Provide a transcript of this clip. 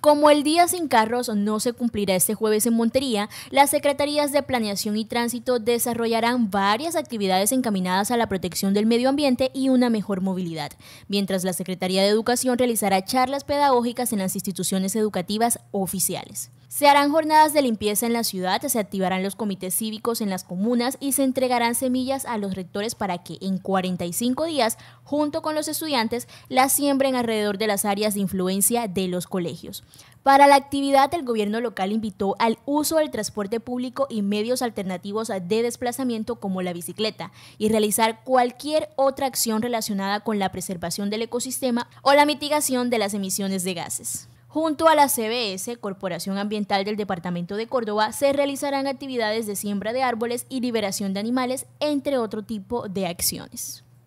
Como el día sin carros no se cumplirá este jueves en Montería, las Secretarías de Planeación y Tránsito desarrollarán varias actividades encaminadas a la protección del medio ambiente y una mejor movilidad, mientras la Secretaría de Educación realizará charlas pedagógicas en las instituciones educativas oficiales. Se harán jornadas de limpieza en la ciudad, se activarán los comités cívicos en las comunas y se entregarán semillas a los rectores para que en 45 días, junto con los estudiantes, las siembren alrededor de las áreas de influencia de los colegios. Para la actividad, el gobierno local invitó al uso del transporte público y medios alternativos de desplazamiento como la bicicleta y realizar cualquier otra acción relacionada con la preservación del ecosistema o la mitigación de las emisiones de gases. Junto a la CBS, Corporación Ambiental del Departamento de Córdoba, se realizarán actividades de siembra de árboles y liberación de animales, entre otro tipo de acciones.